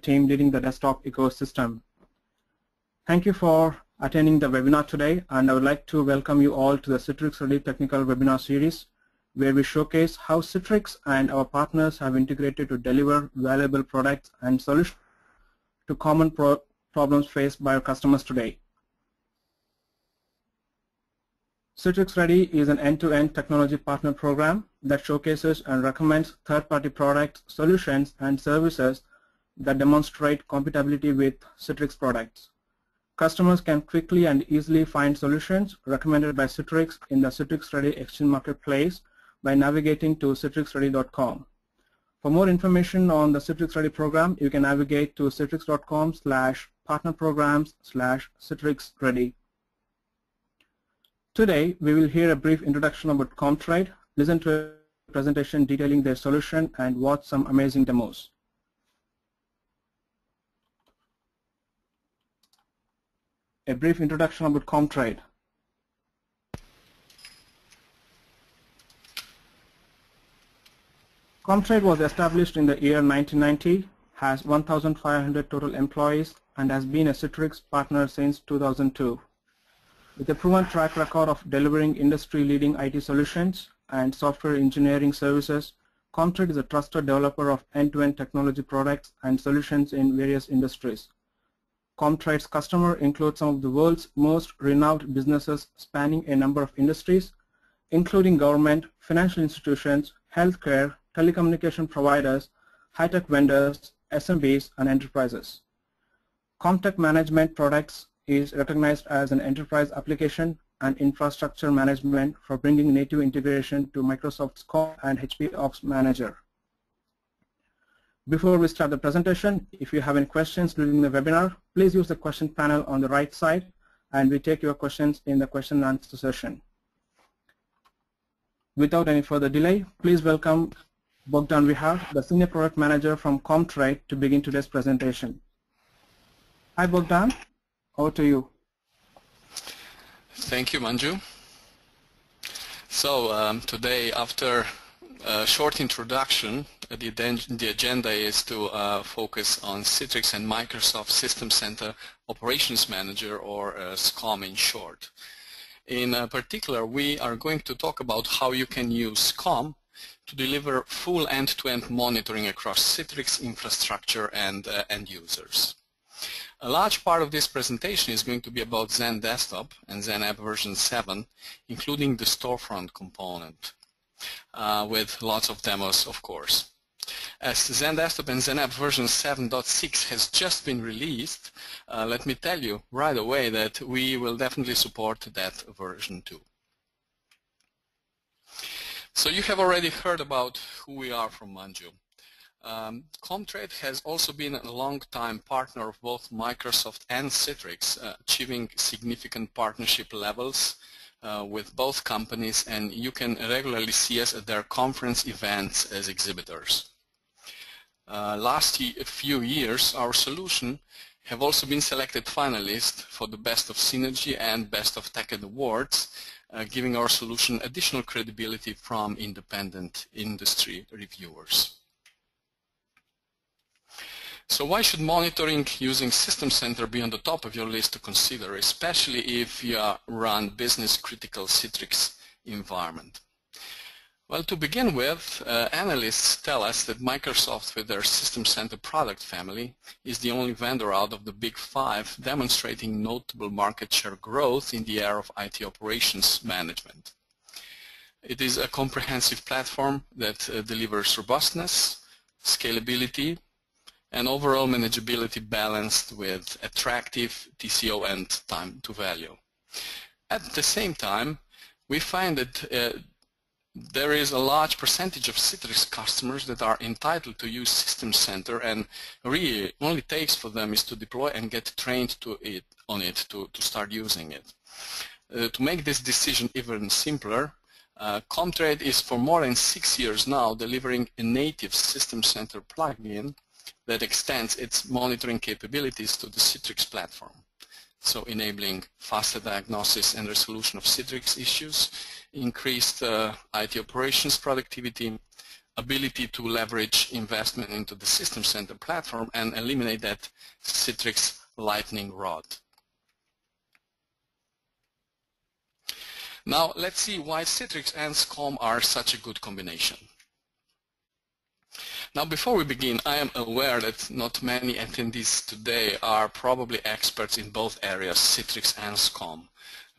team leading the desktop ecosystem. Thank you for attending the webinar today and I would like to welcome you all to the Citrix Ready Technical Webinar Series where we showcase how Citrix and our partners have integrated to deliver valuable products and solutions to common pro problems faced by our customers today. Citrix Ready is an end-to-end -end technology partner program that showcases and recommends third-party products, solutions, and services that demonstrate compatibility with Citrix products. Customers can quickly and easily find solutions recommended by Citrix in the Citrix Ready Exchange Marketplace by navigating to citrixready.com. For more information on the Citrix Ready program, you can navigate to citrix.com slash partnerprograms slash Citrix Ready. Today, we will hear a brief introduction about Comtrade, listen to a presentation detailing their solution, and watch some amazing demos. A brief introduction about Comtrade. Comtrade was established in the year 1990, has 1,500 total employees, and has been a Citrix partner since 2002. With a proven track record of delivering industry-leading IT solutions and software engineering services, Comtrade is a trusted developer of end-to-end -end technology products and solutions in various industries. Comtrade's customers include some of the world's most renowned businesses spanning a number of industries, including government, financial institutions, healthcare, telecommunication providers, high-tech vendors, SMBs, and enterprises. Comtrade management products is recognized as an enterprise application and infrastructure management for bringing native integration to Microsoft SCOM and HP Ops Manager. Before we start the presentation, if you have any questions during the webinar, please use the question panel on the right side and we take your questions in the question and answer session. Without any further delay, please welcome Bogdan Vihar, the Senior Product Manager from Comtrade to begin today's presentation. Hi Bogdan. Over to you. Thank you, Manju. So um, today, after a short introduction, the, the agenda is to uh, focus on Citrix and Microsoft System Center Operations Manager, or uh, SCOM in short. In uh, particular, we are going to talk about how you can use SCOM to deliver full end-to-end -end monitoring across Citrix infrastructure and uh, end users. A large part of this presentation is going to be about Xen Desktop and Xen App version 7, including the storefront component, uh, with lots of demos, of course. As Xen Desktop and Xen App version 7.6 has just been released, uh, let me tell you right away that we will definitely support that version too. So you have already heard about who we are from Manju. Um, Comtrade has also been a long-time partner of both Microsoft and Citrix, uh, achieving significant partnership levels uh, with both companies, and you can regularly see us at their conference events as exhibitors. Uh, last few years, our solution have also been selected finalists for the Best of Synergy and Best of TechEd awards, uh, giving our solution additional credibility from independent industry reviewers. So why should monitoring using System Center be on the top of your list to consider, especially if you run business-critical Citrix environment? Well, to begin with, uh, analysts tell us that Microsoft with their System Center product family is the only vendor out of the big five demonstrating notable market share growth in the area of IT operations management. It is a comprehensive platform that uh, delivers robustness, scalability, and overall manageability balanced with attractive TCO and time to value. At the same time, we find that uh, there is a large percentage of Citrix customers that are entitled to use System Center and really all it takes for them is to deploy and get trained to it on it to, to start using it. Uh, to make this decision even simpler, uh, Comtrade is for more than six years now delivering a native System Center plugin that extends its monitoring capabilities to the Citrix platform. So enabling faster diagnosis and resolution of Citrix issues, increased uh, IT operations productivity, ability to leverage investment into the System Center platform and eliminate that Citrix lightning rod. Now let's see why Citrix and SCOM are such a good combination. Now before we begin, I am aware that not many attendees today are probably experts in both areas, Citrix and SCOM.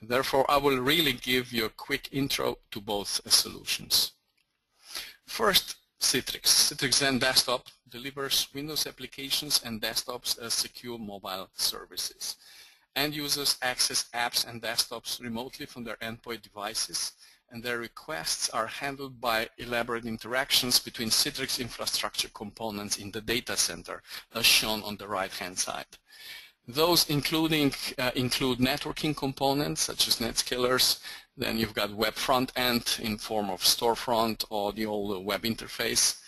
Therefore, I will really give you a quick intro to both solutions. First, Citrix. Citrix XenDesktop delivers Windows applications and desktops as secure mobile services. End users access apps and desktops remotely from their endpoint devices and their requests are handled by elaborate interactions between Citrix infrastructure components in the data center, as shown on the right-hand side. Those including uh, include networking components such as NetScalers. Then you've got web front end in form of storefront or the old web interface.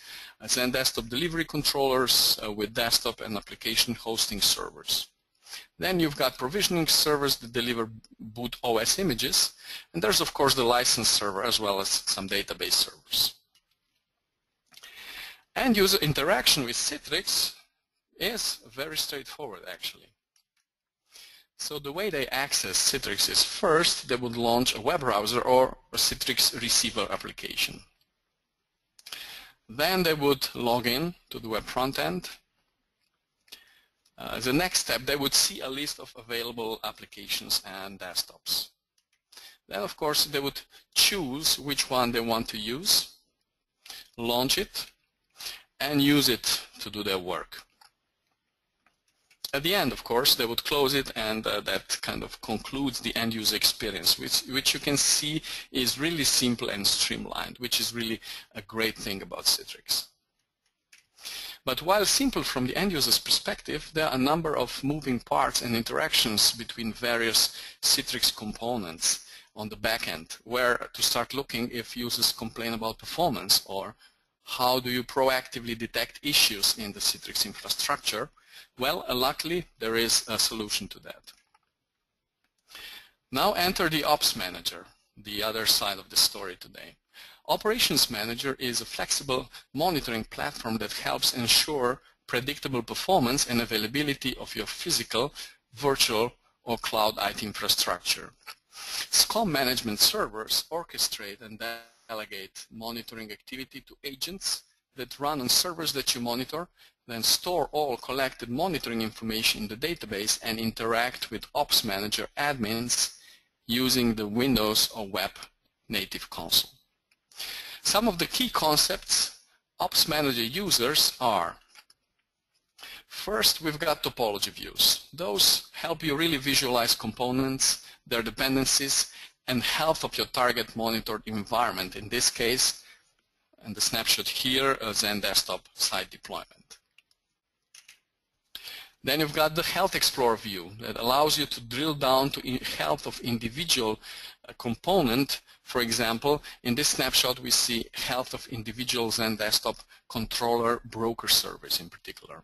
XenDesktop delivery controllers uh, with desktop and application hosting servers. Then you've got provisioning servers that deliver boot OS images. And there's of course the license server as well as some database servers. End user interaction with Citrix is very straightforward actually. So the way they access Citrix is first they would launch a web browser or a Citrix receiver application. Then they would log in to the web front end. Uh, the next step, they would see a list of available applications and desktops. Then, of course, they would choose which one they want to use, launch it, and use it to do their work. At the end, of course, they would close it and uh, that kind of concludes the end user experience, which, which you can see is really simple and streamlined, which is really a great thing about Citrix. But while simple from the end user's perspective, there are a number of moving parts and interactions between various Citrix components on the back end, where to start looking if users complain about performance or how do you proactively detect issues in the Citrix infrastructure well, uh, luckily, there is a solution to that. Now enter the Ops Manager, the other side of the story today. Operations Manager is a flexible monitoring platform that helps ensure predictable performance and availability of your physical, virtual, or cloud IT infrastructure. SCOM management servers orchestrate and delegate monitoring activity to agents that run on servers that you monitor then store all collected monitoring information in the database and interact with Ops Manager admins using the Windows or web native console. Some of the key concepts Ops Manager users are First, we've got topology views. Those help you really visualize components, their dependencies, and health of your target monitored environment. In this case, and the snapshot here, XenDesktop site deployment. Then you've got the Health Explorer view that allows you to drill down to health of individual uh, component. For example, in this snapshot we see health of individual XenDesktop controller broker service in particular.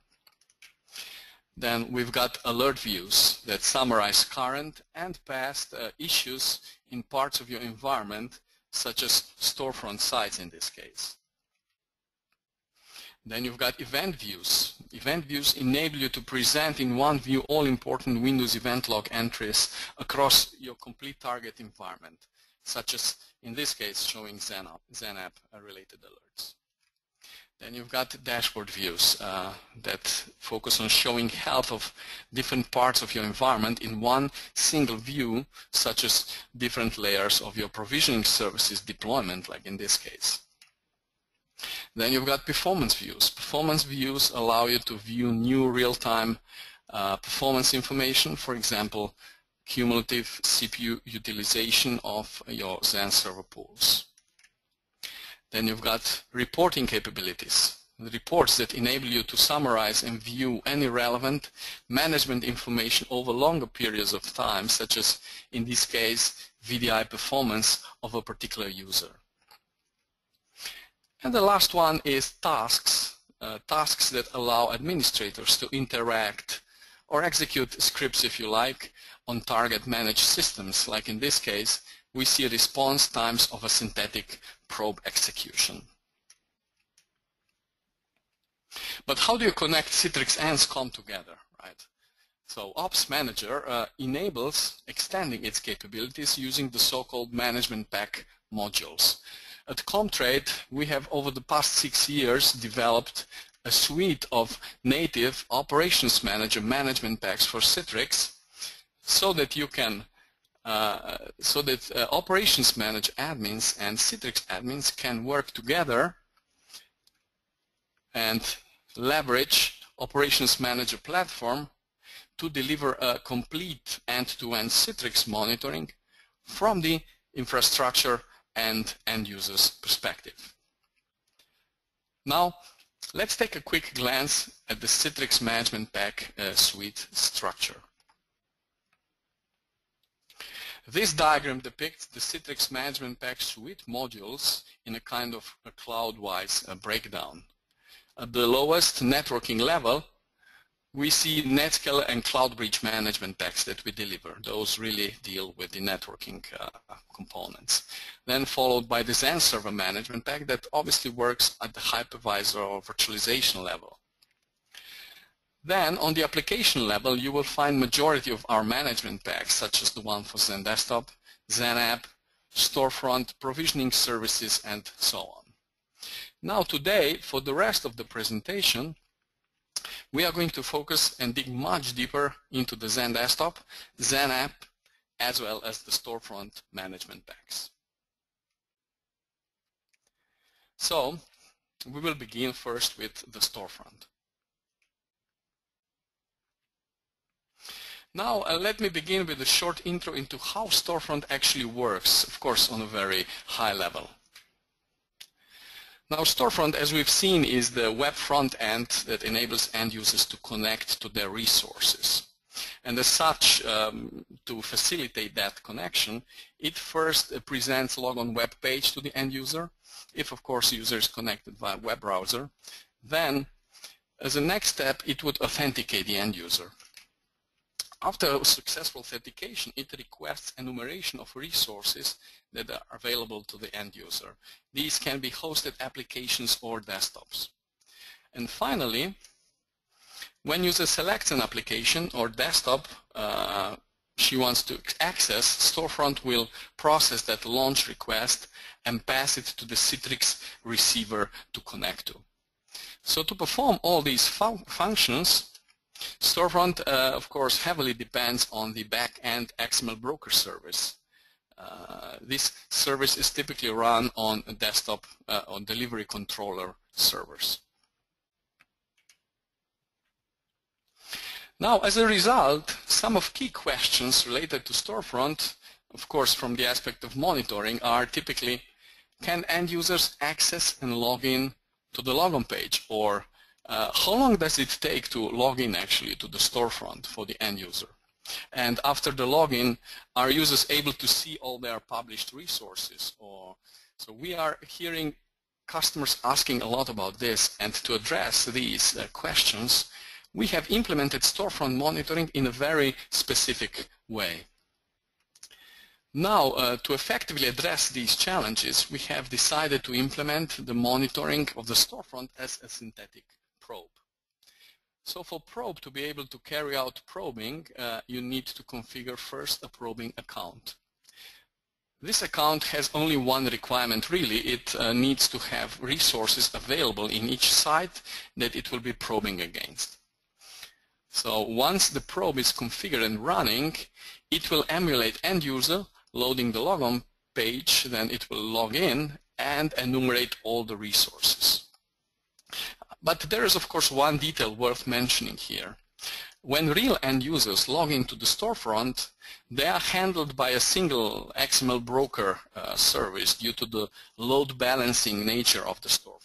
Then we've got alert views that summarize current and past uh, issues in parts of your environment, such as storefront sites in this case. Then you've got event views. Event views enable you to present in one view all important Windows event log entries across your complete target environment, such as in this case showing XenApp, XenApp related alerts. Then you've got dashboard views uh, that focus on showing health of different parts of your environment in one single view, such as different layers of your provisioning services deployment, like in this case. Then you've got performance views. Performance views allow you to view new real-time uh, performance information, for example, cumulative CPU utilization of your XenServer pools. Then you've got reporting capabilities, reports that enable you to summarize and view any relevant management information over longer periods of time, such as, in this case, VDI performance of a particular user. And the last one is tasks, uh, tasks that allow administrators to interact or execute scripts, if you like, on target managed systems. Like in this case, we see response times of a synthetic probe execution. But how do you connect Citrix and SCOM together, right? So Ops Manager uh, enables extending its capabilities using the so-called management pack modules. At Comtrade, we have over the past six years developed a suite of native operations manager management packs for Citrix so that you can so that uh, operations manager admins and Citrix admins can work together and leverage operations manager platform to deliver a complete end-to-end -end Citrix monitoring from the infrastructure and end users perspective. Now let's take a quick glance at the Citrix Management Pack uh, suite structure. This diagram depicts the Citrix Management Pack suite modules in a kind of a cloud-wise uh, breakdown. At the lowest networking level, we see NetScaler and Cloud Bridge Management packs that we deliver. Those really deal with the networking uh, components. Then followed by the XenServer Management Pack that obviously works at the hypervisor or virtualization level. Then on the application level, you will find majority of our management packs, such as the one for XenDesktop, Zen App, Storefront, provisioning services, and so on. Now today, for the rest of the presentation, we are going to focus and dig much deeper into the XenDesktop, Zen App, as well as the Storefront management packs. So, we will begin first with the Storefront. Now uh, let me begin with a short intro into how Storefront actually works, of course on a very high level. Now Storefront, as we've seen, is the web front end that enables end users to connect to their resources. And as such, um, to facilitate that connection, it first presents logon web page to the end user, if of course the user is connected via web browser. Then, as a next step, it would authenticate the end user. After a successful authentication, it requests enumeration of resources that are available to the end user. These can be hosted applications or desktops. And finally, when user selects an application or desktop uh, she wants to access, Storefront will process that launch request and pass it to the Citrix receiver to connect to. So to perform all these fun functions, Storefront, uh, of course, heavily depends on the back-end XML broker service. Uh, this service is typically run on a desktop uh, on delivery controller servers. Now, as a result, some of key questions related to Storefront, of course, from the aspect of monitoring, are typically, can end users access and log in to the logon page or uh, how long does it take to log in actually to the storefront for the end user? And after the login, are users able to see all their published resources? Or so we are hearing customers asking a lot about this, and to address these uh, questions, we have implemented storefront monitoring in a very specific way. Now, uh, to effectively address these challenges, we have decided to implement the monitoring of the storefront as a synthetic probe. So for probe to be able to carry out probing, uh, you need to configure first a probing account. This account has only one requirement really. It uh, needs to have resources available in each site that it will be probing against. So once the probe is configured and running, it will emulate end user, loading the logon page, then it will log in and enumerate all the resources. But there is of course one detail worth mentioning here. When real end users log into the storefront, they are handled by a single XML broker uh, service due to the load balancing nature of the storefront.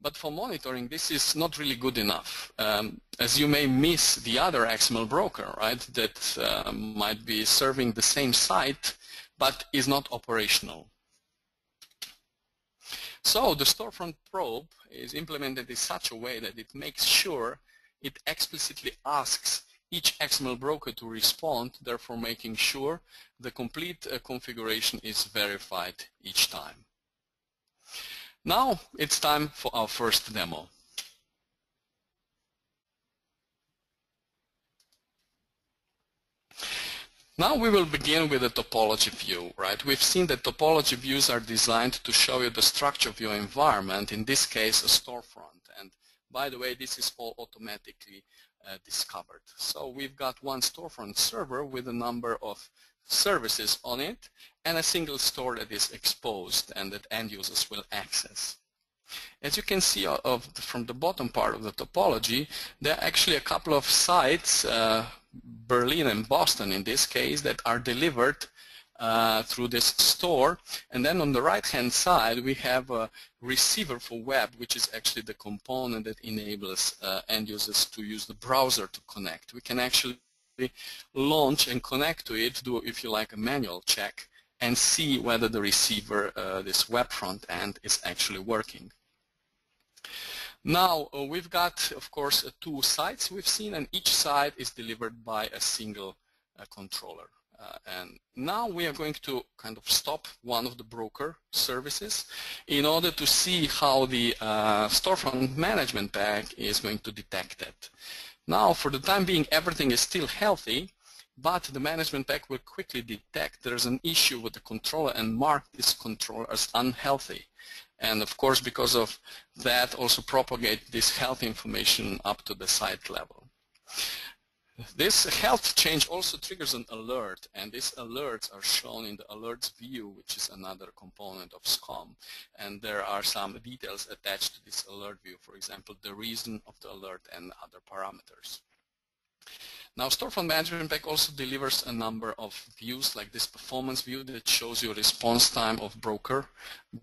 But for monitoring, this is not really good enough, um, as you may miss the other XML broker, right, that uh, might be serving the same site but is not operational. So the storefront probe is implemented in such a way that it makes sure it explicitly asks each XML broker to respond, therefore making sure the complete uh, configuration is verified each time. Now it's time for our first demo. Now we will begin with the topology view, right? We've seen that topology views are designed to show you the structure of your environment, in this case a storefront. And by the way, this is all automatically uh, discovered. So we've got one storefront server with a number of services on it and a single store that is exposed and that end users will access. As you can see of, from the bottom part of the topology, there are actually a couple of sites, uh, Berlin and Boston in this case, that are delivered uh, through this store. And then on the right-hand side, we have a receiver for web, which is actually the component that enables uh, end users to use the browser to connect. We can actually launch and connect to it, do, if you like, a manual check, and see whether the receiver, uh, this web front end, is actually working. Now, uh, we've got, of course, uh, two sites we've seen, and each site is delivered by a single uh, controller. Uh, and now we are going to kind of stop one of the broker services in order to see how the uh, storefront management pack is going to detect it. Now, for the time being, everything is still healthy, but the management pack will quickly detect there's an issue with the controller and mark this controller as unhealthy. And of course, because of that, also propagate this health information up to the site level. This health change also triggers an alert, and these alerts are shown in the alerts view, which is another component of SCOM. And there are some details attached to this alert view, for example, the reason of the alert and other parameters. Now Storefront Management Pack also delivers a number of views like this performance view that shows you response time of broker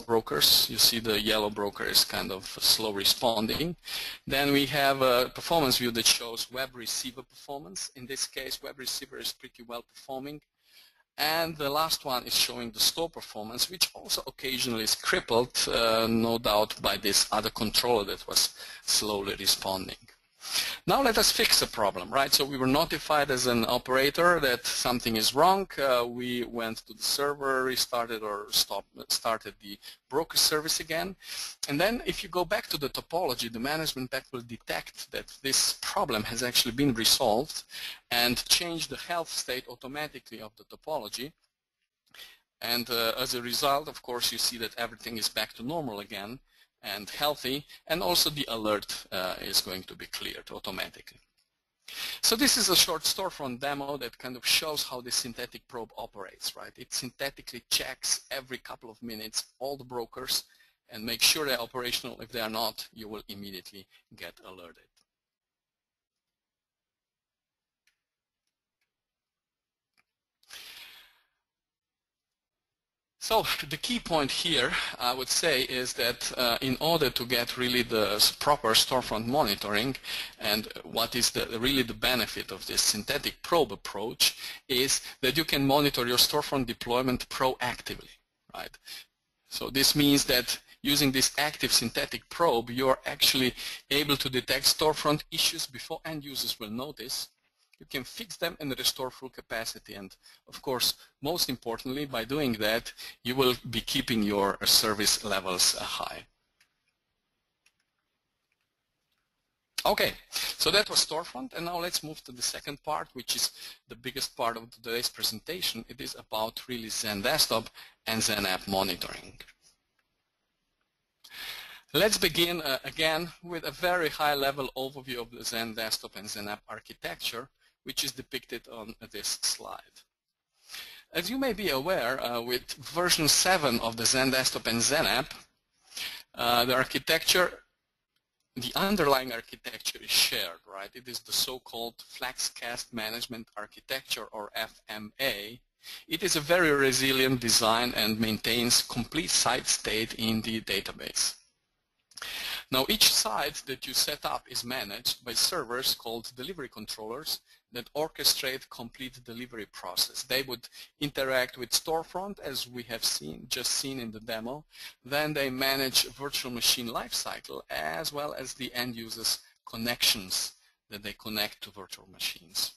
brokers. You see the yellow broker is kind of slow responding. Then we have a performance view that shows web receiver performance. In this case, web receiver is pretty well performing. And the last one is showing the store performance, which also occasionally is crippled, uh, no doubt, by this other controller that was slowly responding. Now let us fix the problem, right? So we were notified as an operator that something is wrong. Uh, we went to the server, restarted or stopped, started the broker service again. And then if you go back to the topology, the management pack will detect that this problem has actually been resolved and change the health state automatically of the topology. And uh, as a result, of course, you see that everything is back to normal again and healthy, and also the alert uh, is going to be cleared automatically. So this is a short storefront demo that kind of shows how the synthetic probe operates, right? It synthetically checks every couple of minutes all the brokers and make sure they're operational. If they are not, you will immediately get alerted. So the key point here, I would say, is that uh, in order to get really the proper storefront monitoring, and what is the, really the benefit of this synthetic probe approach, is that you can monitor your storefront deployment proactively, right? So this means that using this active synthetic probe, you're actually able to detect storefront issues before end users will notice, you can fix them and restore full capacity. And of course, most importantly, by doing that, you will be keeping your service levels high. Okay, so that was storefront, and now let's move to the second part, which is the biggest part of today's presentation. It is about really XenDesktop and XenApp monitoring. Let's begin uh, again with a very high-level overview of the XenDesktop and XenApp architecture, which is depicted on this slide. As you may be aware, uh, with version 7 of the XenDesktop and XenApp, uh, the architecture, the underlying architecture is shared, right? It is the so-called FlexCast Management Architecture, or FMA. It is a very resilient design and maintains complete site state in the database. Now each site that you set up is managed by servers called delivery controllers that orchestrate complete delivery process. They would interact with storefront as we have seen, just seen in the demo. Then they manage virtual machine lifecycle as well as the end users connections that they connect to virtual machines.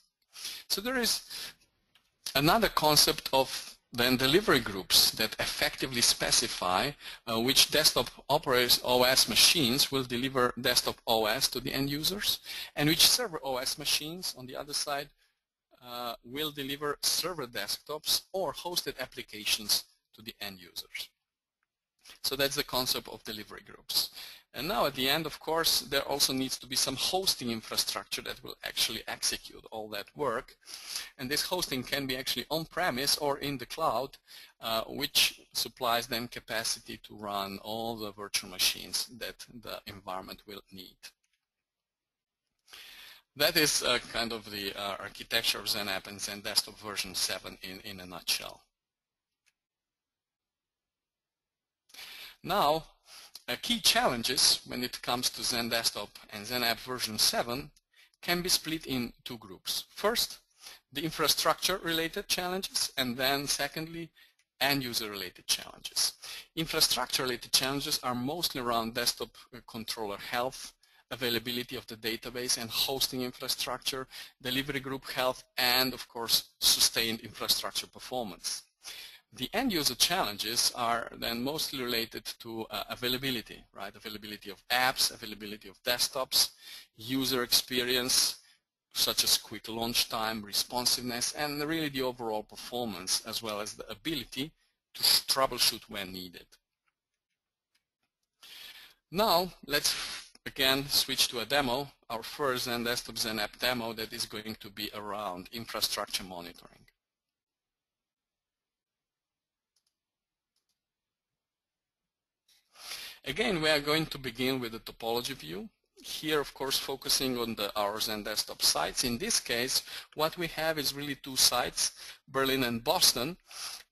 So there is another concept of then delivery groups that effectively specify uh, which desktop operators OS machines will deliver desktop OS to the end users and which server OS machines on the other side uh, will deliver server desktops or hosted applications to the end users. So that's the concept of delivery groups. And now at the end, of course, there also needs to be some hosting infrastructure that will actually execute all that work. And this hosting can be actually on-premise or in the cloud, uh, which supplies then capacity to run all the virtual machines that the environment will need. That is uh, kind of the uh, architecture of XenApp and XenDesktop version 7 in, in a nutshell. Now, Uh, key challenges when it comes to XenDesktop and XenApp version 7 can be split in two groups. First, the infrastructure-related challenges, and then secondly, end-user related challenges. Infrastructure-related challenges are mostly around desktop uh, controller health, availability of the database and hosting infrastructure, delivery group health, and of course, sustained infrastructure performance. The end user challenges are then mostly related to uh, availability, right? Availability of apps, availability of desktops, user experience, such as quick launch time, responsiveness, and really the overall performance, as well as the ability to troubleshoot when needed. Now, let's again switch to a demo, our first XenDesktop XenApp demo that is going to be around infrastructure monitoring. Again, we are going to begin with the topology view. Here, of course, focusing on the our XenDesktop sites. In this case, what we have is really two sites, Berlin and Boston.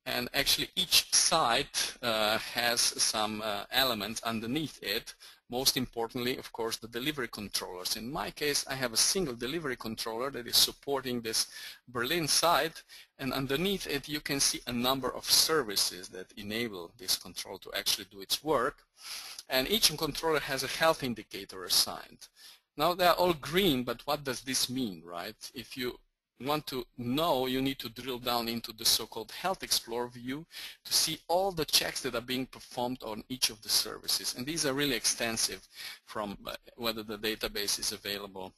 And actually, each site uh, has some uh, elements underneath it most importantly, of course, the delivery controllers. In my case, I have a single delivery controller that is supporting this Berlin site, and underneath it you can see a number of services that enable this control to actually do its work. And each controller has a health indicator assigned. Now they're all green, but what does this mean, right? If you want to know, you need to drill down into the so-called Health Explorer view to see all the checks that are being performed on each of the services. And these are really extensive from uh, whether the database is available,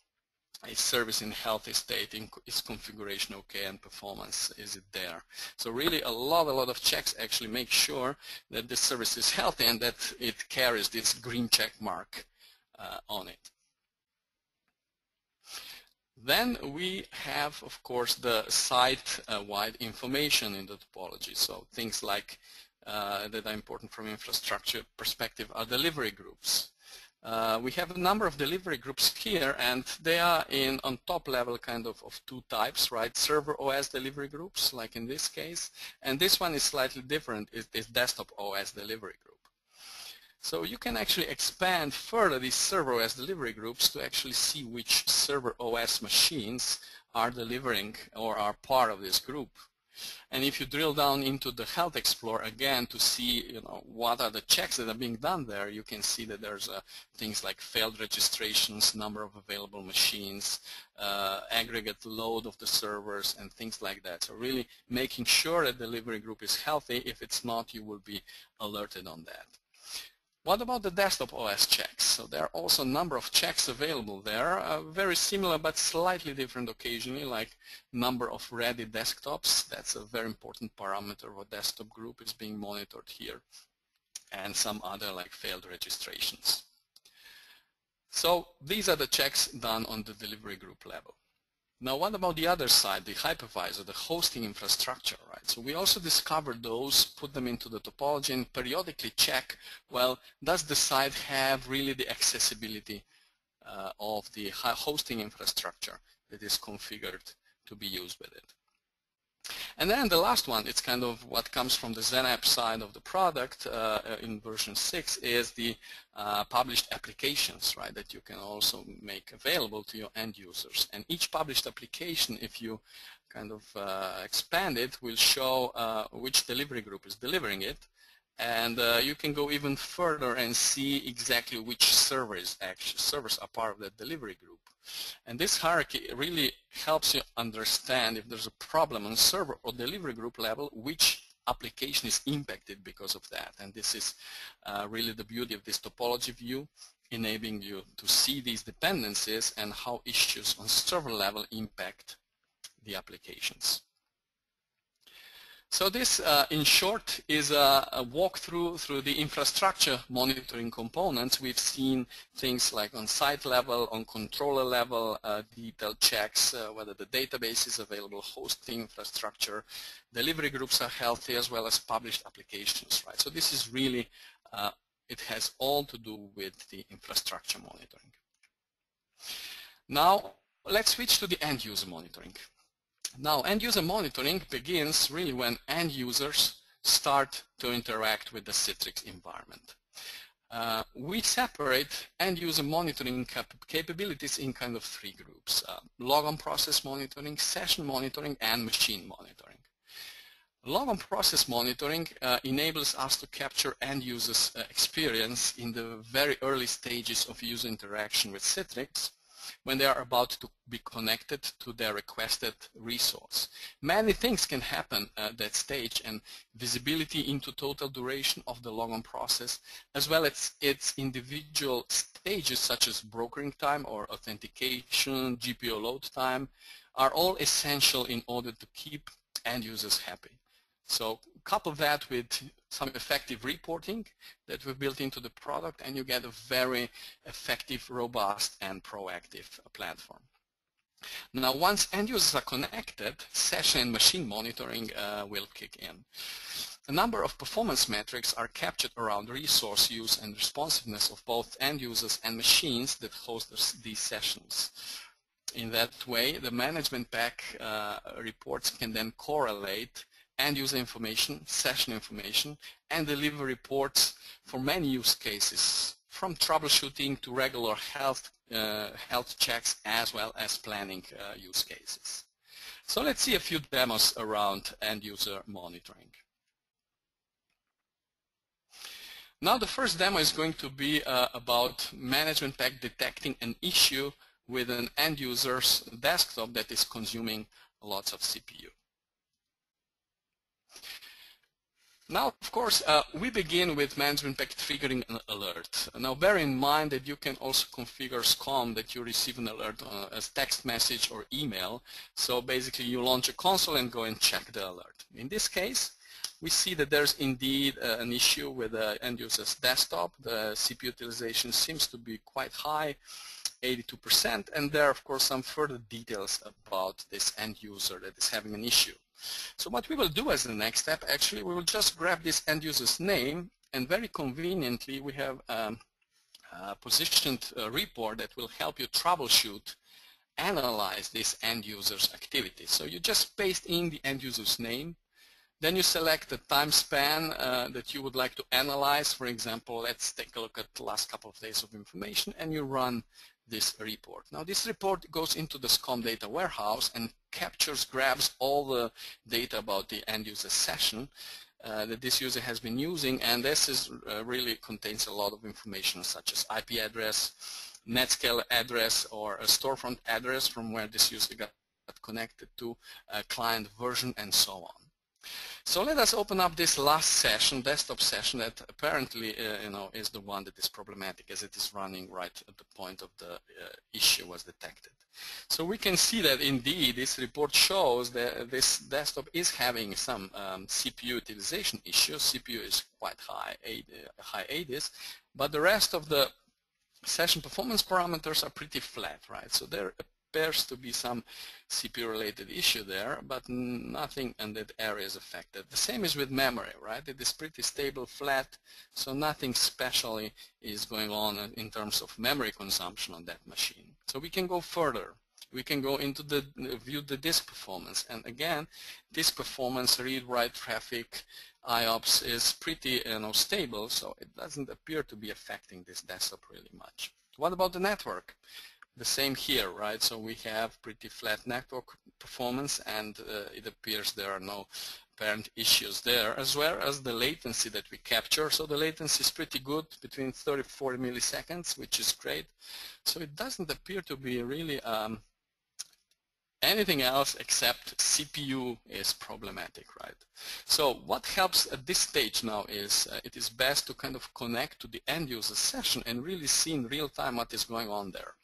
is service in healthy state, is configuration okay, and performance, is it there. So really a lot, a lot of checks actually make sure that the service is healthy and that it carries this green check mark uh, on it. Then we have, of course, the site-wide information in the topology. So things like uh, that are important from infrastructure perspective are delivery groups. Uh, we have a number of delivery groups here, and they are in on top level kind of of two types, right? Server OS delivery groups, like in this case, and this one is slightly different. It's desktop OS delivery group. So you can actually expand further these server OS delivery groups to actually see which server OS machines are delivering or are part of this group. And if you drill down into the Health Explorer again to see you know, what are the checks that are being done there, you can see that there's uh, things like failed registrations, number of available machines, uh, aggregate load of the servers, and things like that. So really making sure that delivery group is healthy. If it's not, you will be alerted on that. What about the desktop OS checks? So there are also a number of checks available there, uh, very similar but slightly different occasionally, like number of ready desktops. That's a very important parameter of a desktop group is being monitored here, and some other like failed registrations. So these are the checks done on the delivery group level. Now what about the other side, the hypervisor, the hosting infrastructure, right? So we also discover those, put them into the topology and periodically check, well, does the site have really the accessibility uh, of the hosting infrastructure that is configured to be used with it? And then the last one, it's kind of what comes from the XenApp side of the product uh, in version 6 is the uh, published applications, right, that you can also make available to your end users. And each published application, if you kind of uh, expand it, will show uh, which delivery group is delivering it and uh, you can go even further and see exactly which servers actually servers are part of that delivery group. And this hierarchy really helps you understand if there's a problem on server or delivery group level, which application is impacted because of that. And this is uh, really the beauty of this topology view, enabling you to see these dependencies and how issues on server level impact the applications. So this, uh, in short, is a, a walkthrough through the infrastructure monitoring components. We've seen things like on site level, on controller level, uh, detailed checks, uh, whether the database is available, hosting infrastructure, delivery groups are healthy, as well as published applications, right? So this is really, uh, it has all to do with the infrastructure monitoring. Now, let's switch to the end user monitoring. Now, end user monitoring begins really when end users start to interact with the Citrix environment. Uh, we separate end user monitoring cap capabilities in kind of three groups, uh, log-on process monitoring, session monitoring, and machine monitoring. Log-on process monitoring uh, enables us to capture end users' uh, experience in the very early stages of user interaction with Citrix when they are about to be connected to their requested resource. Many things can happen at that stage and visibility into total duration of the logon process as well as its individual stages such as brokering time or authentication, GPO load time are all essential in order to keep end users happy. So couple that with some effective reporting that we've built into the product and you get a very effective, robust and proactive platform. Now once end users are connected, session and machine monitoring uh, will kick in. A number of performance metrics are captured around resource use and responsiveness of both end users and machines that host these sessions. In that way, the management pack uh, reports can then correlate end user information, session information, and deliver reports for many use cases, from troubleshooting to regular health, uh, health checks as well as planning uh, use cases. So let's see a few demos around end user monitoring. Now the first demo is going to be uh, about management pack detecting an issue with an end user's desktop that is consuming lots of CPU. Now, of course, uh, we begin with management packet triggering an alert. Now, bear in mind that you can also configure SCOM that you receive an alert uh, as text message or email. So basically, you launch a console and go and check the alert. In this case, we see that there's indeed uh, an issue with the end user's desktop. The CPU utilization seems to be quite high, 82%, and there are, of course, some further details about this end user that is having an issue. So what we will do as the next step, actually, we will just grab this end user's name and very conveniently we have um, a positioned uh, report that will help you troubleshoot, analyze this end user's activity. So you just paste in the end user's name, then you select the time span uh, that you would like to analyze. For example, let's take a look at the last couple of days of information and you run this report. Now this report goes into the SCOM data warehouse and captures, grabs all the data about the end user session uh, that this user has been using and this is uh, really contains a lot of information such as IP address, NetScaler address or a storefront address from where this user got connected to, client version and so on. So let us open up this last session, desktop session, that apparently uh, you know is the one that is problematic as it is running right at the point of the uh, issue was detected. So we can see that indeed this report shows that this desktop is having some um, CPU utilization issues. CPU is quite high, eight, uh, high 80s, but the rest of the session performance parameters are pretty flat, right? So there appears to be some CPU-related issue there, but nothing in that area is affected. The same is with memory, right? It is pretty stable, flat, so nothing specially is going on in terms of memory consumption on that machine. So we can go further. We can go into the view the disk performance, and again, disk performance, read-write traffic, IOPS is pretty you know, stable, so it doesn't appear to be affecting this desktop really much. What about the network? The same here, right? So we have pretty flat network performance and uh, it appears there are no apparent issues there, as well as the latency that we capture. So the latency is pretty good, between 30 40 milliseconds, which is great. So it doesn't appear to be really um, anything else except CPU is problematic, right? So what helps at this stage now is uh, it is best to kind of connect to the end user session and really see in real time what is going on there.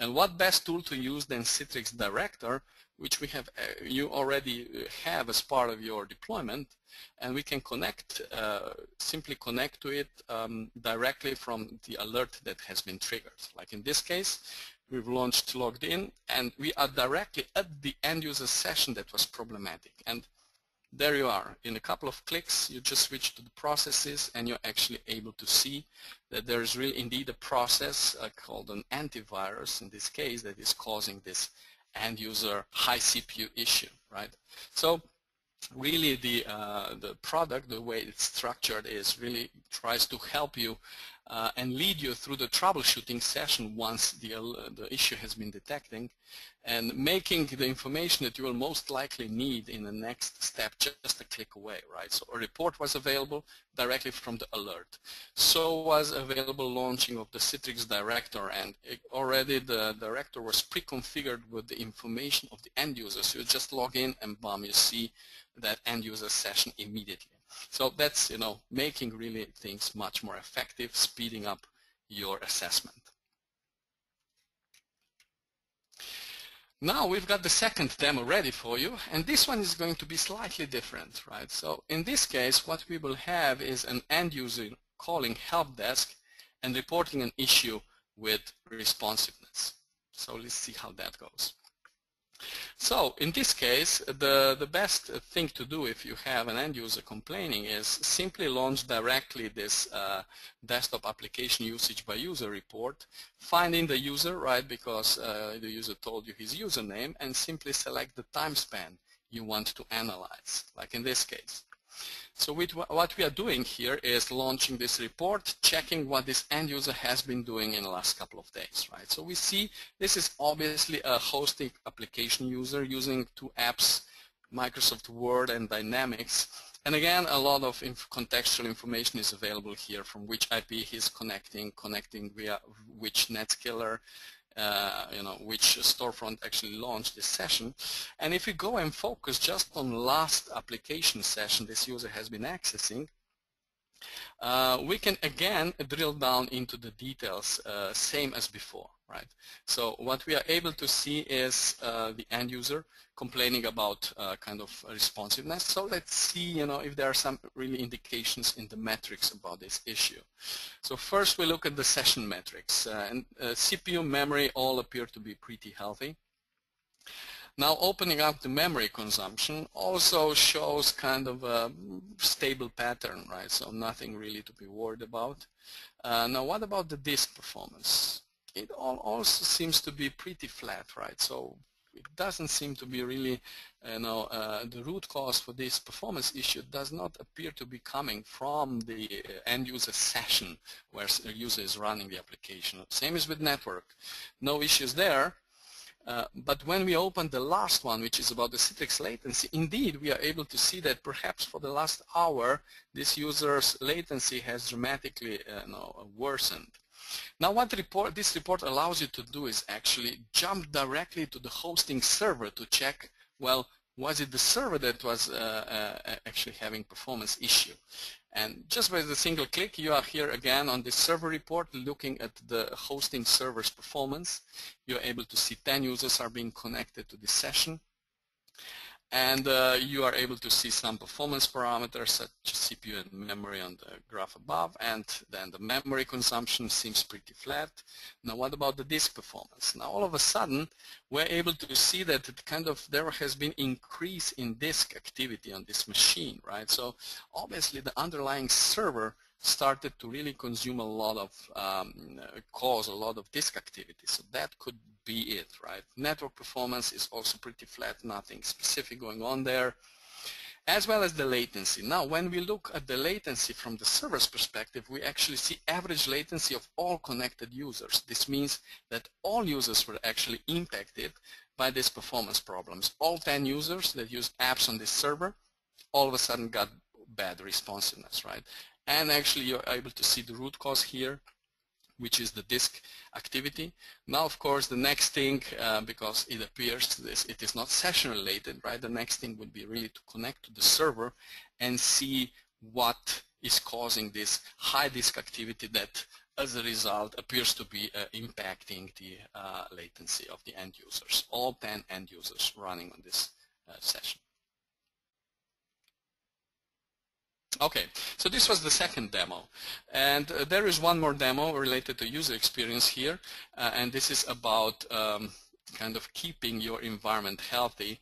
And what best tool to use than Citrix Director, which we have uh, you already have as part of your deployment, and we can connect, uh, simply connect to it um, directly from the alert that has been triggered. Like in this case, we've launched logged in, and we are directly at the end user session that was problematic. And there you are. In a couple of clicks, you just switch to the processes and you're actually able to see that there is really indeed a process uh, called an antivirus in this case that is causing this end user high CPU issue, right? So really the uh, the product, the way it's structured is really tries to help you uh, and lead you through the troubleshooting session once the, uh, the issue has been detecting and making the information that you will most likely need in the next step just a click away, right? So a report was available directly from the alert. So was available launching of the Citrix Director and already the Director was pre-configured with the information of the end user. So you just log in and bam, you see that end user session immediately. So that's, you know, making really things much more effective, speeding up your assessment. Now we've got the second demo ready for you, and this one is going to be slightly different, right? So in this case, what we will have is an end user calling help desk and reporting an issue with responsiveness. So let's see how that goes. So in this case, the, the best thing to do if you have an end user complaining is simply launch directly this uh, desktop application usage by user report, finding the user, right, because uh, the user told you his username, and simply select the time span you want to analyze, like in this case. So what we are doing here is launching this report, checking what this end user has been doing in the last couple of days, right? So we see this is obviously a hosting application user using two apps, Microsoft Word and Dynamics. And again, a lot of inf contextual information is available here from which IP he's connecting, connecting via which NetScaler, uh, you know, which storefront actually launched this session. And if we go and focus just on last application session this user has been accessing, uh, we can again drill down into the details, uh, same as before, right? So what we are able to see is uh, the end user complaining about uh, kind of responsiveness. So let's see, you know, if there are some really indications in the metrics about this issue. So first we look at the session metrics, uh, and uh, CPU, memory all appear to be pretty healthy. Now opening up the memory consumption also shows kind of a stable pattern, right? So nothing really to be worried about. Uh, now what about the disk performance? It all also seems to be pretty flat, right? So it doesn't seem to be really, you know, uh, the root cause for this performance issue does not appear to be coming from the end user session where the user is running the application. Same is with network. No issues there, uh, but when we open the last one, which is about the Citrix latency, indeed we are able to see that perhaps for the last hour, this user's latency has dramatically uh, know, worsened. Now what report, this report allows you to do is actually jump directly to the hosting server to check, well, was it the server that was uh, uh, actually having performance issue? And just by the single click, you are here again on the server report looking at the hosting server's performance. You're able to see 10 users are being connected to this session and uh, you are able to see some performance parameters such as CPU and memory on the graph above and then the memory consumption seems pretty flat. Now what about the disk performance? Now all of a sudden we're able to see that it kind of there has been increase in disk activity on this machine, right? So obviously the underlying server started to really consume a lot of, um, cause a lot of disk activity. So that could be it, right? Network performance is also pretty flat, nothing specific going on there, as well as the latency. Now, when we look at the latency from the server's perspective, we actually see average latency of all connected users. This means that all users were actually impacted by these performance problems. All 10 users that use apps on this server all of a sudden got bad responsiveness, right? And actually you're able to see the root cause here which is the disk activity. Now, of course, the next thing, uh, because it appears this, it is not session related, right? The next thing would be really to connect to the server and see what is causing this high disk activity that as a result appears to be uh, impacting the uh, latency of the end users, all 10 end users running on this uh, session. Okay, so this was the second demo. And uh, there is one more demo related to user experience here, uh, and this is about um, kind of keeping your environment healthy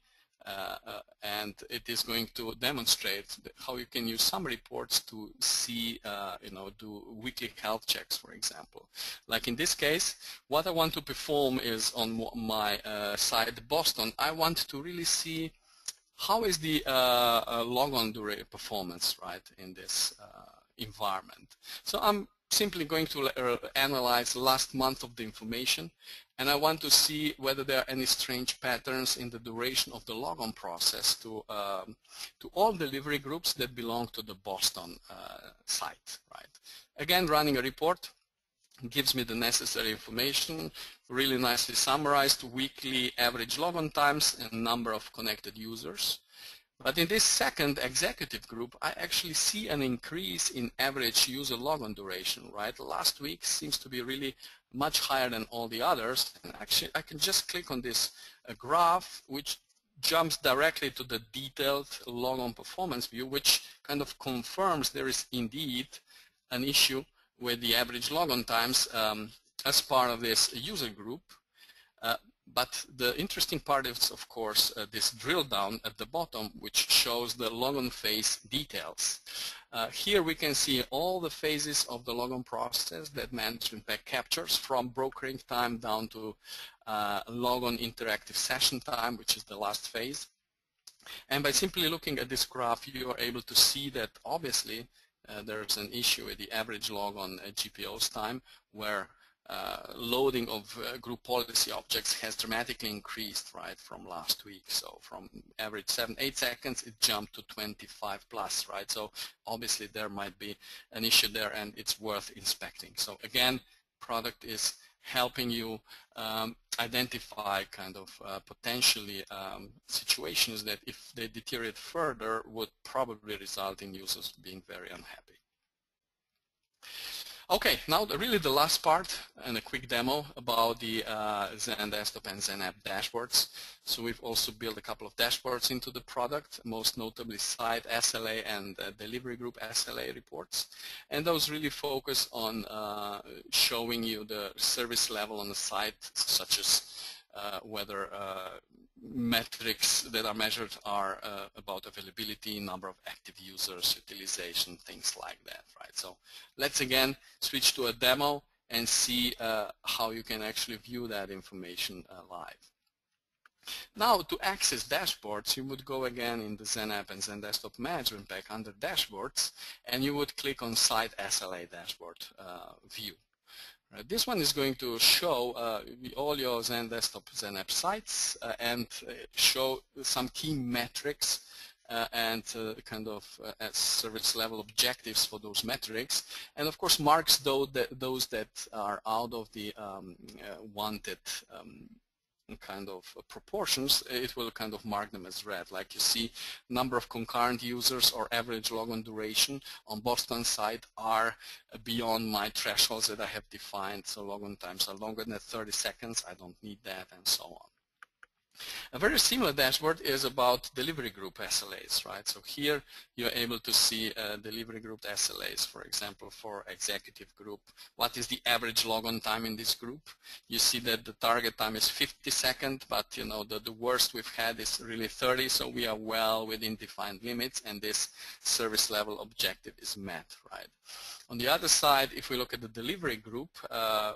uh, uh, and it is going to demonstrate how you can use some reports to see, uh, you know, do weekly health checks, for example. Like in this case, what I want to perform is on my site Boston, I want to really see how is the uh, uh, logon performance, right, in this uh, environment. So I'm simply going to analyze last month of the information and I want to see whether there are any strange patterns in the duration of the logon process to, um, to all delivery groups that belong to the Boston uh, site. Right. Again, running a report gives me the necessary information, really nicely summarized, weekly average logon times and number of connected users. But in this second executive group, I actually see an increase in average user logon duration, right? Last week seems to be really much higher than all the others. And actually, I can just click on this uh, graph, which jumps directly to the detailed logon performance view, which kind of confirms there is indeed an issue with the average logon times um, as part of this user group. Uh, but the interesting part is, of course, uh, this drill down at the bottom, which shows the logon phase details. Uh, here we can see all the phases of the logon process that Management Pack captures, from brokering time down to uh, logon interactive session time, which is the last phase. And by simply looking at this graph, you are able to see that obviously uh, there's an issue with the average logon GPO's time, where uh, loading of uh, group policy objects has dramatically increased right from last week. So from average 7 8 seconds it jumped to 25 plus right? So obviously there might be an issue there and it's worth inspecting. So again product is helping you um, identify kind of uh, potentially um, situations that if they deteriorate further would probably result in users being very unhappy. Okay, now the, really the last part and a quick demo about the uh, XenDesktop and XenApp dashboards. So we've also built a couple of dashboards into the product, most notably site SLA and uh, delivery group SLA reports. And those really focus on uh, showing you the service level on the site, such as uh, whether uh, metrics that are measured are uh, about availability, number of active users, utilization, things like that, right? So let's again switch to a demo and see uh, how you can actually view that information uh, live. Now to access dashboards, you would go again in the XenApp and XenDesktop management pack under dashboards and you would click on site SLA dashboard uh, view. Right. This one is going to show uh, all your XenDesktop Zen app sites uh, and uh, show some key metrics uh, and uh, kind of uh, service level objectives for those metrics and of course marks those that, those that are out of the um, wanted um, kind of uh, proportions, eh, it will kind of mark them as red. Like you see, number of concurrent users or average logon duration on Boston site are beyond my thresholds that I have defined. So logon times are longer than 30 seconds. I don't need that and so on. A very similar dashboard is about delivery group SLAs, right? So here you're able to see uh, delivery group SLAs, for example, for executive group. What is the average logon time in this group? You see that the target time is 50 seconds, but you know the, the worst we've had is really 30, so we are well within defined limits, and this service level objective is met, right? On the other side, if we look at the delivery group, uh,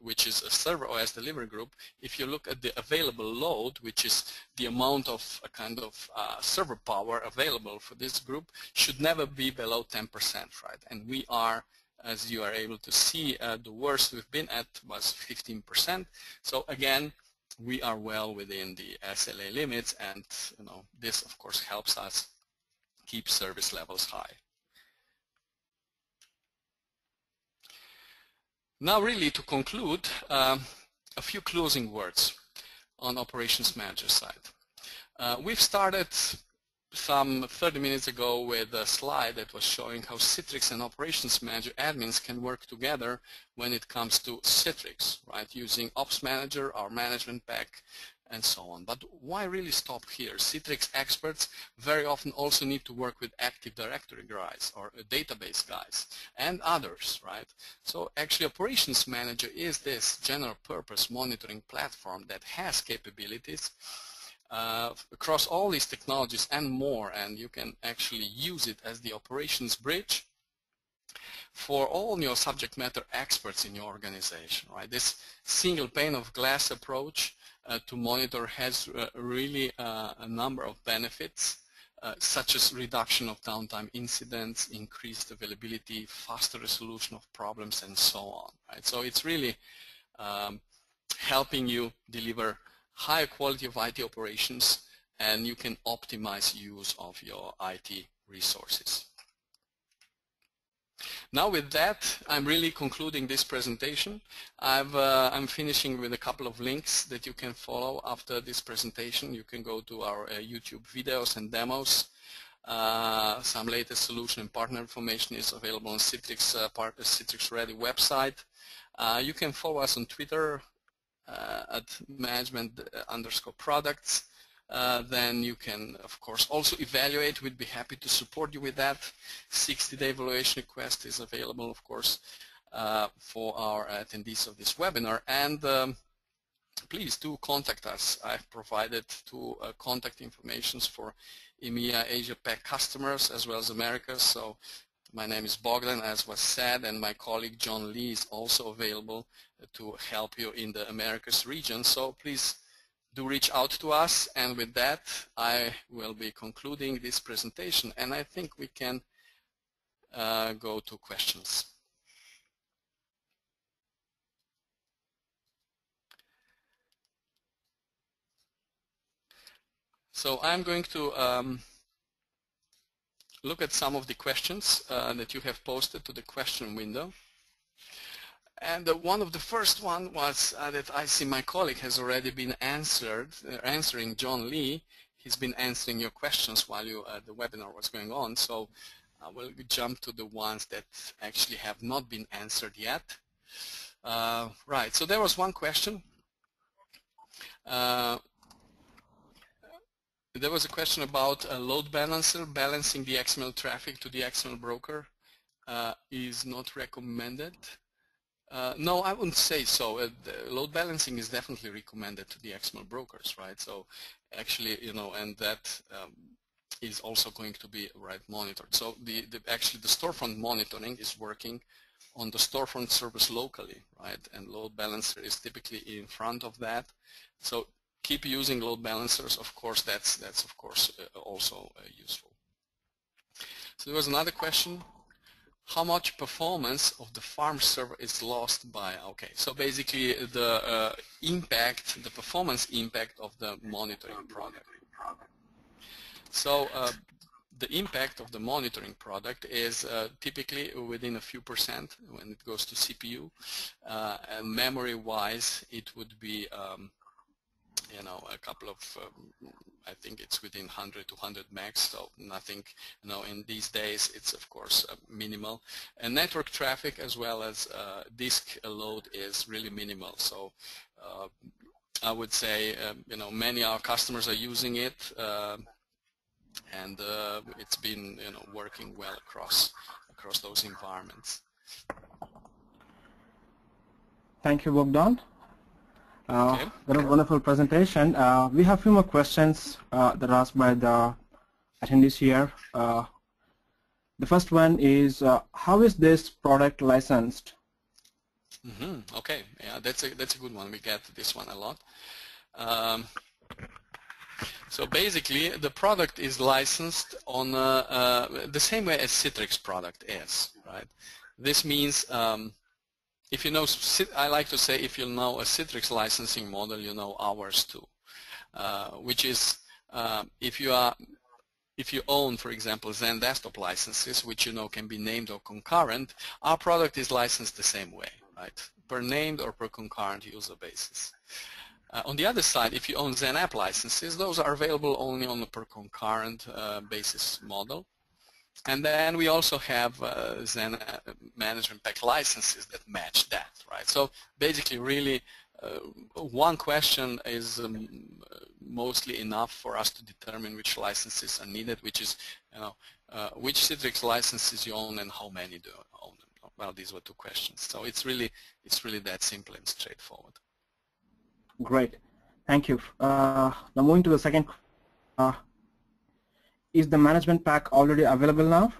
which is a server OS delivery group, if you look at the available load, which is the amount of a kind of uh, server power available for this group, should never be below 10%, right? And we are as you are able to see, uh, the worst we've been at was 15%. So again, we are well within the SLA limits and you know this of course helps us keep service levels high. Now really to conclude, um, a few closing words on operations manager side. Uh, we've started some 30 minutes ago with a slide that was showing how Citrix and Operations Manager admins can work together when it comes to Citrix, right? Using Ops Manager, our management pack, and so on. But why really stop here? Citrix experts very often also need to work with Active Directory guys or database guys and others, right? So actually Operations Manager is this general purpose monitoring platform that has capabilities uh, across all these technologies and more and you can actually use it as the operations bridge for all your subject matter experts in your organization. Right? This single pane of glass approach uh, to monitor has uh, really uh, a number of benefits uh, such as reduction of downtime incidents, increased availability, faster resolution of problems and so on. Right? So it's really um, helping you deliver higher quality of IT operations and you can optimize use of your IT resources. Now with that, I'm really concluding this presentation. i am uh, finishing with a couple of links that you can follow after this presentation. You can go to our uh, YouTube videos and demos. Uh, some latest solution and partner information is available on Citrix, uh, part, Citrix Ready website. Uh, you can follow us on Twitter uh, at management underscore products. Uh, then you can, of course, also evaluate. We'd be happy to support you with that. 60-day evaluation request is available, of course, uh, for our attendees of this webinar. And um, please do contact us. I've provided two uh, contact informations for EMEA Asia Pac customers as well as Americas. So my name is Bogdan, as was said, and my colleague John Lee is also available to help you in the Americas region. So please do reach out to us. And with that, I will be concluding this presentation. And I think we can uh, go to questions. So I'm going to um, look at some of the questions uh, that you have posted to the question window. And uh, one of the first one was uh, that I see my colleague has already been answered, uh, answering John Lee. He's been answering your questions while you, uh, the webinar was going on. So I will jump to the ones that actually have not been answered yet. Uh, right, so there was one question. Uh, there was a question about a load balancer balancing the XML traffic to the XML broker uh, is not recommended. Uh, no, I wouldn't say so. Uh, load balancing is definitely recommended to the XML brokers, right? So actually, you know, and that um, is also going to be right monitored. So the, the actually the storefront monitoring is working on the storefront service locally, right? And load balancer is typically in front of that. So keep using load balancers, of course, that's, that's of course uh, also uh, useful. So there was another question. How much performance of the farm server is lost by, okay, so basically the uh, impact, the performance impact of the monitoring product. So uh, the impact of the monitoring product is uh, typically within a few percent when it goes to CPU. Uh, memory-wise, it would be um, you know, a couple of, um, I think it's within 100 to 100 megs, so nothing, you know, in these days it's of course uh, minimal. And network traffic as well as uh, disk load is really minimal. So uh, I would say, um, you know, many of our customers are using it um, and uh, it's been, you know, working well across, across those environments. Thank you, Bogdan. Uh, okay. That was a wonderful presentation. Uh, we have a few more questions uh, that are asked by the attendees here. Uh, the first one is, uh, how is this product licensed? Mm -hmm. Okay, yeah, that's a that's a good one. We get this one a lot. Um, so basically, the product is licensed on uh, the same way as Citrix product is, right? This means um, if you know, I like to say if you know a Citrix licensing model, you know ours too, uh, which is uh, if you are if you own, for example, XenDesktop licenses, which you know can be named or concurrent, our product is licensed the same way, right? Per named or per concurrent user basis. Uh, on the other side, if you own XenApp licenses, those are available only on a per concurrent uh, basis model. And then we also have uh, Zen uh, management pack licenses that match that, right? So basically, really, uh, one question is um, mostly enough for us to determine which licenses are needed, which is, you know, uh, which Citrix licenses you own and how many do you own. Well, these were two questions. So it's really, it's really that simple and straightforward. Great, thank you. Uh, now moving to the second uh, is the management pack already available now?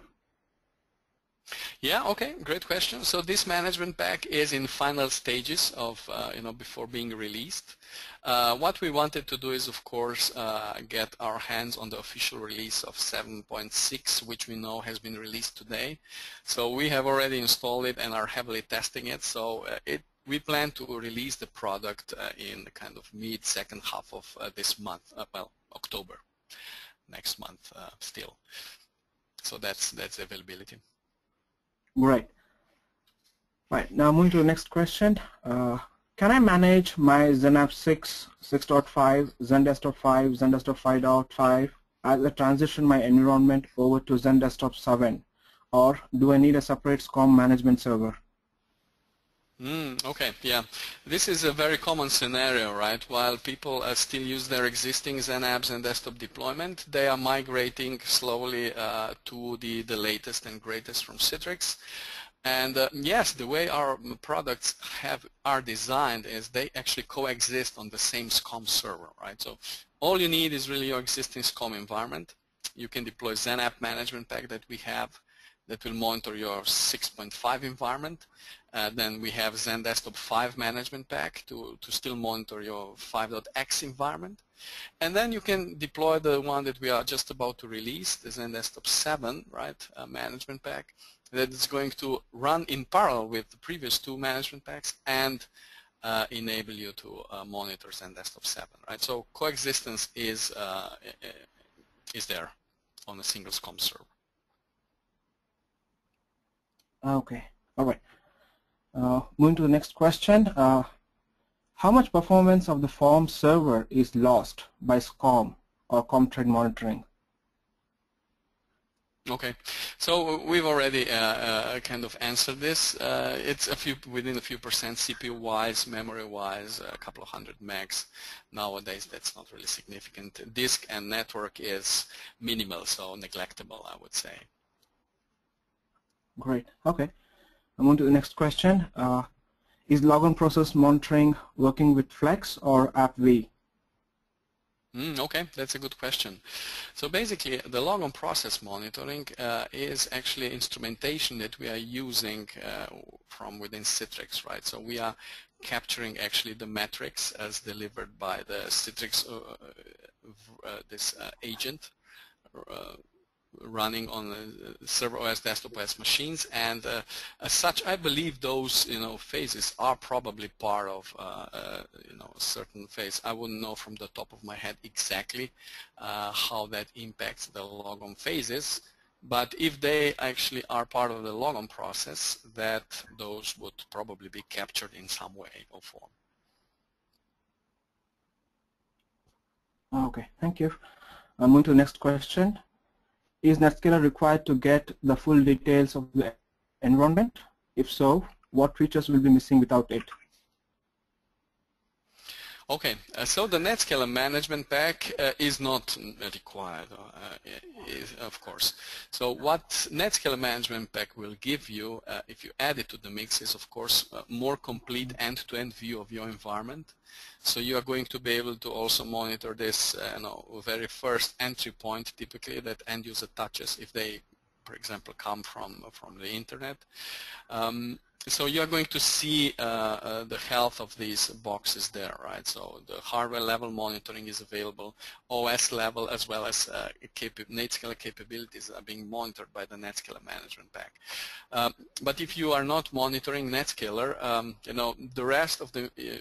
Yeah, okay, great question. So this management pack is in final stages of, uh, you know, before being released. Uh, what we wanted to do is, of course, uh, get our hands on the official release of 7.6, which we know has been released today. So we have already installed it and are heavily testing it. So uh, it we plan to release the product uh, in the kind of mid second half of uh, this month, well, October next month uh, still. So that's that's availability. Right. Right. Now moving to the next question. Uh, can I manage my XenApp 6, 6.5, XenDesktop 5, XenDesktop 5.5 as I transition my environment over to XenDesktop 7? Or do I need a separate SCOM management server? Mm, okay, yeah. This is a very common scenario, right? While people uh, still use their existing XenApps and desktop deployment, they are migrating slowly uh, to the, the latest and greatest from Citrix. And uh, yes, the way our products have are designed is they actually coexist on the same SCOM server, right? So all you need is really your existing SCOM environment. You can deploy XenApp management pack that we have that will monitor your 6.5 environment. Uh, then we have XenDesktop 5 management pack to, to still monitor your 5.x environment. And then you can deploy the one that we are just about to release, the XenDesktop 7 right, uh, management pack that is going to run in parallel with the previous two management packs and uh, enable you to uh, monitor XenDesktop 7. Right? So coexistence is, uh, is there on a single SCOM server. Okay, all right. Uh, moving to the next question. Uh, how much performance of the form server is lost by SCOM or Comtrade monitoring? Okay, so we've already uh, uh, kind of answered this. Uh, it's a few within a few percent CPU-wise, memory-wise, a couple of hundred megs. Nowadays, that's not really significant. Disk and network is minimal, so neglectable, I would say. Great. Okay. I'm on to the next question. Uh, is logon process monitoring working with Flex or AppV? Mm, okay, that's a good question. So basically, the logon process monitoring uh, is actually instrumentation that we are using uh, from within Citrix, right? So we are capturing actually the metrics as delivered by the Citrix, uh, uh, uh this uh, agent running on the server OS, desktop OS machines, and uh, as such, I believe those you know phases are probably part of uh, uh, you know a certain phase. I wouldn't know from the top of my head exactly uh, how that impacts the logon phases, but if they actually are part of the logon process, that those would probably be captured in some way or form. Okay, thank you. I'm moving to the next question. Is Netscaler required to get the full details of the environment? If so, what features will be missing without it? Okay, uh, so the Netscaler management pack uh, is not required, uh, is, of course. So what Netscaler management pack will give you, uh, if you add it to the mix, is of course a more complete end-to-end -end view of your environment. So you are going to be able to also monitor this uh, you know, very first entry point, typically that end user touches if they, for example, come from from the internet. Um, so you're going to see uh, uh, the health of these boxes there, right? So the hardware level monitoring is available, OS level as well as uh, Netscaler capabilities are being monitored by the Netscaler management pack. Um, but if you are not monitoring Netscaler, um, you know, the rest of the uh,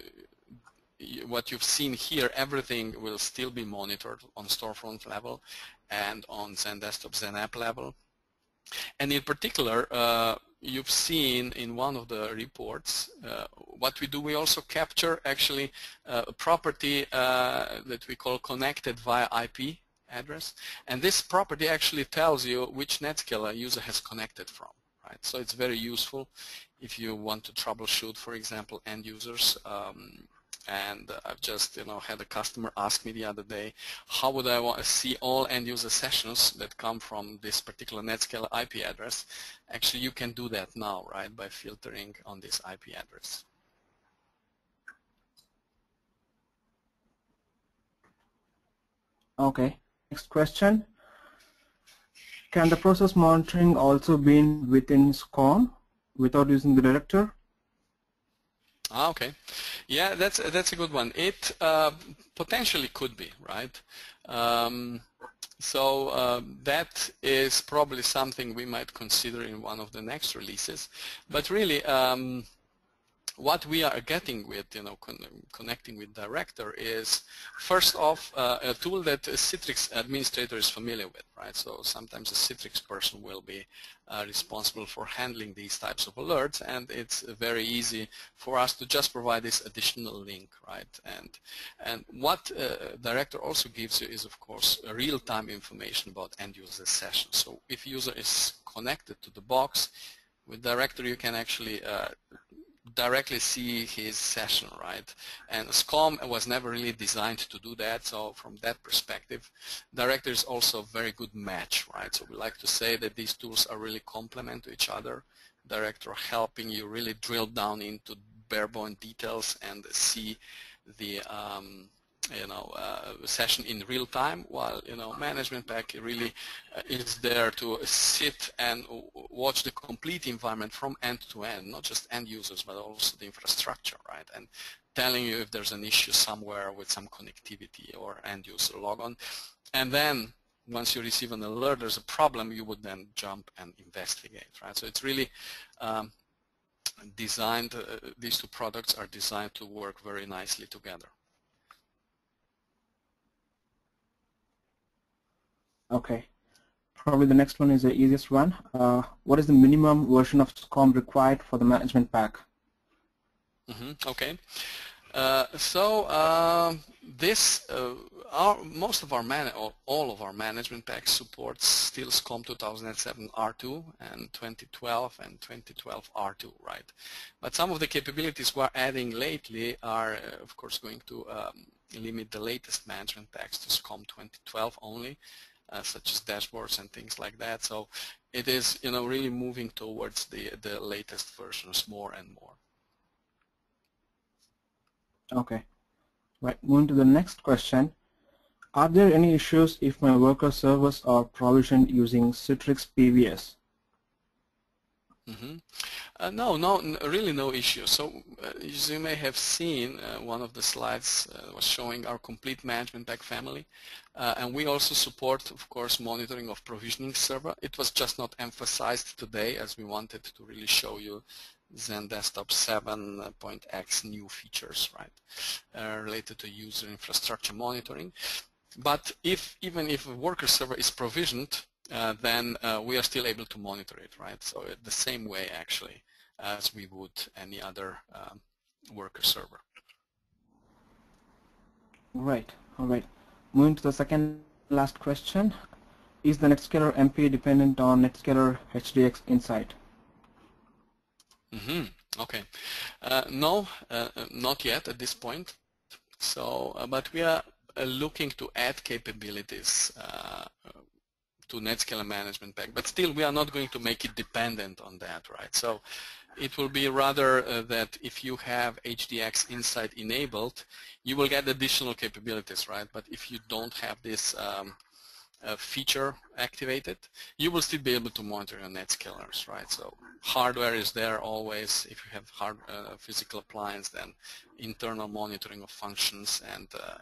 what you've seen here, everything will still be monitored on storefront level and on XenDesktop XenApp level. And in particular, uh, you've seen in one of the reports, uh, what we do, we also capture actually uh, a property uh, that we call connected via IP address. And this property actually tells you which Netscaler user has connected from. Right? So it's very useful if you want to troubleshoot, for example, end users. Um, and I've just you know had a customer ask me the other day how would I want to see all end user sessions that come from this particular NetScaler IP address? Actually you can do that now right by filtering on this IP address. Okay next question. Can the process monitoring also be within SCOM without using the director Ah, okay. Yeah, that's that's a good one. It uh, potentially could be, right? Um, so uh, that is probably something we might consider in one of the next releases. But really, um, what we are getting with, you know, con connecting with Director is, first off, uh, a tool that a Citrix administrator is familiar with, right? So sometimes a Citrix person will be uh, responsible for handling these types of alerts, and it's very easy for us to just provide this additional link, right? And and what uh, Director also gives you is, of course, real-time information about end-user sessions. So if user is connected to the box, with Director you can actually uh, directly see his session, right? And SCOM was never really designed to do that, so from that perspective, Director is also a very good match, right? So we like to say that these tools are really complement to each other. Director helping you really drill down into bare-bone details and see the um, you know, uh, session in real time, while you know management pack really uh, is there to sit and watch the complete environment from end to end, not just end users, but also the infrastructure, right? And telling you if there's an issue somewhere with some connectivity or end user logon, and then once you receive an alert, there's a problem, you would then jump and investigate, right? So it's really um, designed. Uh, these two products are designed to work very nicely together. Okay. Probably the next one is the easiest one. Uh, what is the minimum version of SCOM required for the management pack? Mm -hmm. Okay. Uh, so uh, this, uh, our, most of our man, all of our management packs supports still SCOM 2007 R2 and 2012 and 2012 R2, right? But some of the capabilities we're adding lately are, uh, of course, going to um, limit the latest management packs to SCOM 2012 only Uh, such as dashboards and things like that. So it is, you know, really moving towards the, the latest versions more and more. Okay. Right, moving to the next question. Are there any issues if my worker servers are provisioned using Citrix PVS? Mm -hmm. uh, no, no, really no issue. So uh, as you may have seen, uh, one of the slides uh, was showing our complete management pack family. Uh, and we also support, of course, monitoring of provisioning server. It was just not emphasized today as we wanted to really show you XenDesktop 7.x new features, right, uh, related to user infrastructure monitoring. But if even if a worker server is provisioned, uh, then uh, we are still able to monitor it, right? So the same way actually as we would any other um, worker server. Right, all right. Moving to the second last question. Is the Netscaler MP dependent on Netscaler HDX Insight? Mm -hmm. Okay. Uh, no, uh, not yet at this point. So, uh, but we are uh, looking to add capabilities to Netscaler Management Pack. But still, we are not going to make it dependent on that, right? So it will be rather uh, that if you have HDX Insight enabled, you will get additional capabilities, right? But if you don't have this um, uh, feature activated, you will still be able to monitor your Netscalers, right? So hardware is there always. If you have hard uh, physical appliance, then internal monitoring of functions and uh,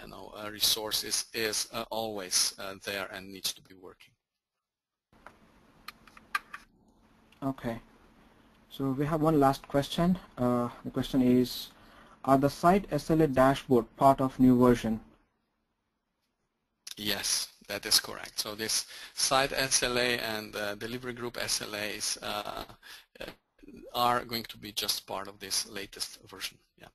you know, uh, resources is uh, always uh, there and needs to be working. Okay. So we have one last question. Uh, the question is, are the site SLA dashboard part of new version? Yes, that is correct. So this site SLA and uh, delivery group SLAs uh, are going to be just part of this latest version. Yeah.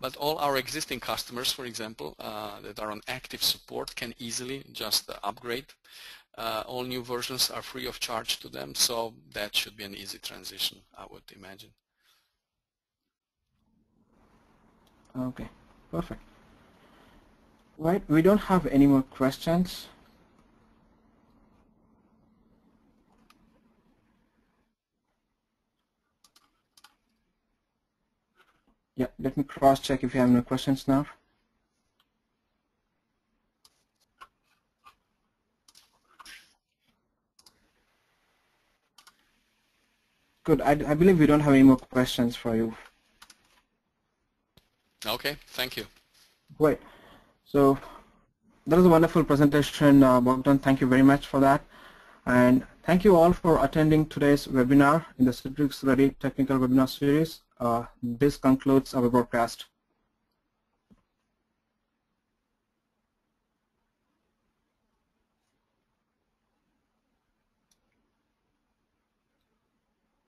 But all our existing customers, for example, uh, that are on active support can easily just uh, upgrade. Uh, all new versions are free of charge to them, so that should be an easy transition, I would imagine. Okay, perfect. Right, we don't have any more questions. Yeah, let me cross check if you have any questions now. Good, I, I believe we don't have any more questions for you. Okay, thank you. Great. So that was a wonderful presentation, uh, Bogdan. Thank you very much for that. And thank you all for attending today's webinar in the Citrix Ready Technical Webinar Series. Uh, this concludes our broadcast.